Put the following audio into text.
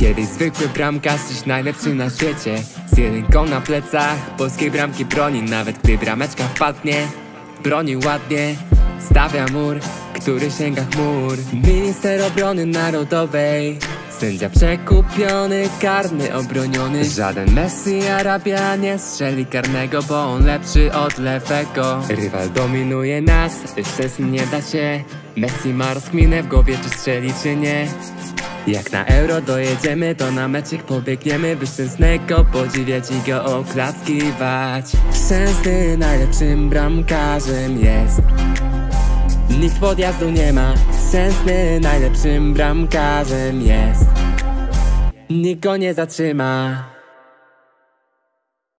Kiedyś zwykły bramkarz, dziś najlepszy na świecie. Z jedynką na plecach, polskiej bramki broni. Nawet gdy brameczka wpadnie, broni ładnie. Stawia mur, który sięga chmur Minister obrony narodowej. Sędzia przekupiony, karny obroniony. Żaden Messi Arabia nie strzeli karnego Bo on lepszy od lewego Rywal dominuje nas, szczęsny nie da się. Messi ma rozkminę w głowie czy strzeli czy nie jak na euro dojedziemy, to na meczek pobiegniemy By Szczęsnego podziwiać i go oklaskiwać. Szczęsny najlepszym bramkarzem jest. Nikt podjazdu nie ma. Szczęsny najlepszym bramkarzem jest. Nikt go nie zatrzyma